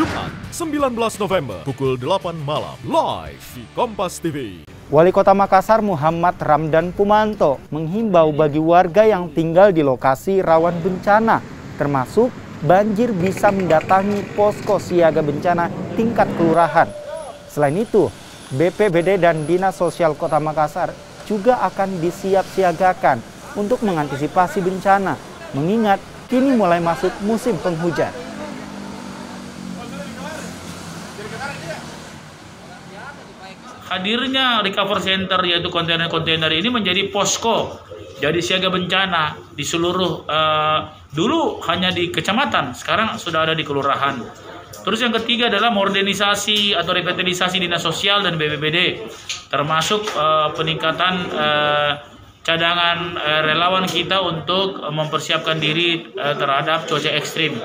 Jumat 19 November pukul 8 malam live di Kompas TV. Wali Kota Makassar Muhammad Ramdan Pumanto menghimbau bagi warga yang tinggal di lokasi rawan bencana, termasuk banjir bisa mendatangi posko siaga bencana tingkat kelurahan. Selain itu, BPBD dan Dinas Sosial Kota Makassar juga akan disiap-siagakan untuk mengantisipasi bencana, mengingat kini mulai masuk musim penghujan. Hadirnya recover center yaitu kontainer-kontainer ini menjadi posko jadi siaga bencana di seluruh uh, dulu hanya di kecamatan sekarang sudah ada di kelurahan. Terus yang ketiga adalah modernisasi atau revitalisasi dinas sosial dan BPBD termasuk uh, peningkatan uh, cadangan uh, relawan kita untuk mempersiapkan diri uh, terhadap cuaca ekstrim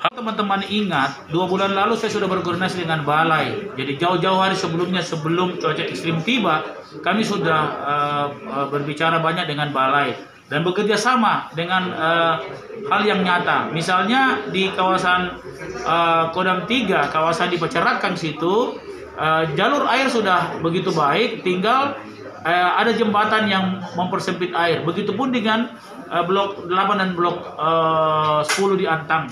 Teman-teman ingat, dua bulan lalu saya sudah berkoordinasi dengan balai. Jadi jauh-jauh hari sebelumnya, sebelum cuaca ekstrim tiba, kami sudah uh, berbicara banyak dengan balai dan bekerja sama dengan uh, hal yang nyata. Misalnya di kawasan uh, Kodam 3, kawasan di Pecerakan situ, uh, jalur air sudah begitu baik, tinggal uh, ada jembatan yang mempersempit air. Begitupun dengan uh, blok 8 dan blok uh, 10 di Antang.